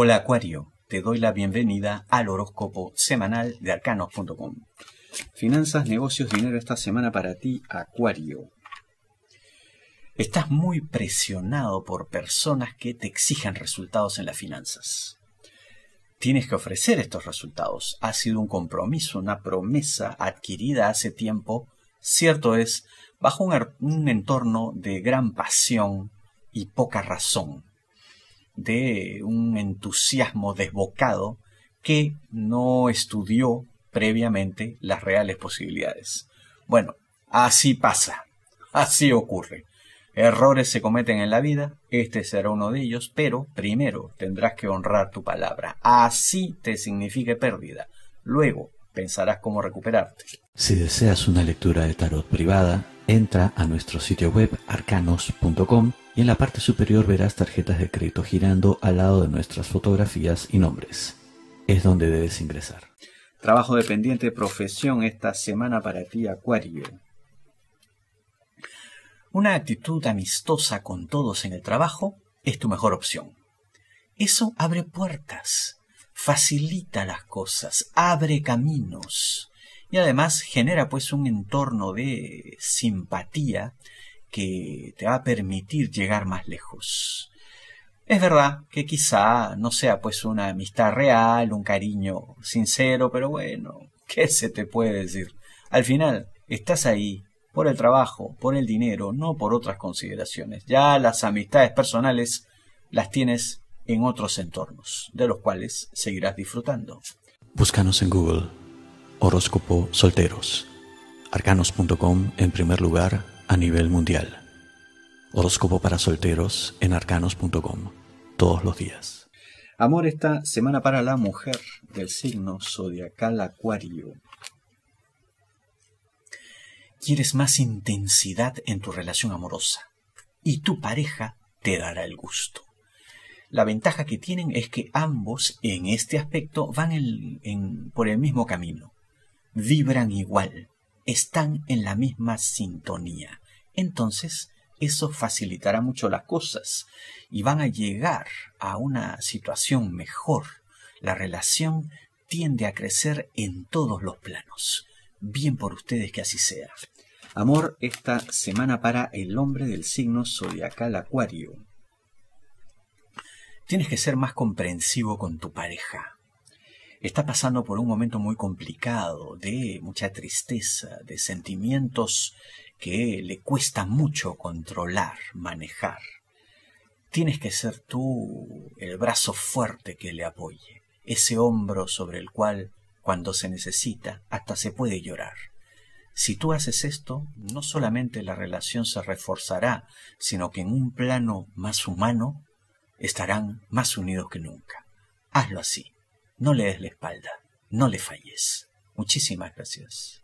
Hola Acuario, te doy la bienvenida al horóscopo semanal de arcanos.com. Finanzas, negocios, dinero esta semana para ti, Acuario. Estás muy presionado por personas que te exigen resultados en las finanzas. Tienes que ofrecer estos resultados. Ha sido un compromiso, una promesa adquirida hace tiempo, cierto es, bajo un, un entorno de gran pasión y poca razón de un entusiasmo desbocado que no estudió previamente las reales posibilidades. Bueno, así pasa, así ocurre. Errores se cometen en la vida, este será uno de ellos, pero primero tendrás que honrar tu palabra, así te signifique pérdida. Luego pensarás cómo recuperarte. Si deseas una lectura de tarot privada, entra a nuestro sitio web arcanos.com y en la parte superior verás tarjetas de crédito girando al lado de nuestras fotografías y nombres. Es donde debes ingresar. Trabajo dependiente, profesión esta semana para ti, Acuario. Una actitud amistosa con todos en el trabajo es tu mejor opción. Eso abre puertas, facilita las cosas, abre caminos y además genera pues un entorno de simpatía que te va a permitir llegar más lejos. Es verdad que quizá no sea pues una amistad real, un cariño sincero, pero bueno, ¿qué se te puede decir? Al final, estás ahí por el trabajo, por el dinero, no por otras consideraciones. Ya las amistades personales las tienes en otros entornos, de los cuales seguirás disfrutando. Búscanos en Google. Horóscopo Solteros. Arcanos.com en primer lugar a nivel mundial. Horóscopo para solteros en arcanos.com. Todos los días. Amor esta semana para la mujer del signo zodiacal Acuario. Quieres más intensidad en tu relación amorosa y tu pareja te dará el gusto. La ventaja que tienen es que ambos en este aspecto van por el mismo camino, vibran igual, están en la misma sintonía. Entonces, eso facilitará mucho las cosas y van a llegar a una situación mejor. La relación tiende a crecer en todos los planos. Bien por ustedes que así sea. Amor esta semana para el hombre del signo zodiacal Acuario. Tienes que ser más comprensivo con tu pareja está pasando por un momento muy complicado, de mucha tristeza, de sentimientos que le cuesta mucho controlar, manejar. Tienes que ser tú el brazo fuerte que le apoye, ese hombro sobre el cual, cuando se necesita, hasta se puede llorar. Si tú haces esto, no solamente la relación se reforzará, sino que en un plano más humano estarán más unidos que nunca. Hazlo así. No le des la espalda, no le falles. Muchísimas gracias.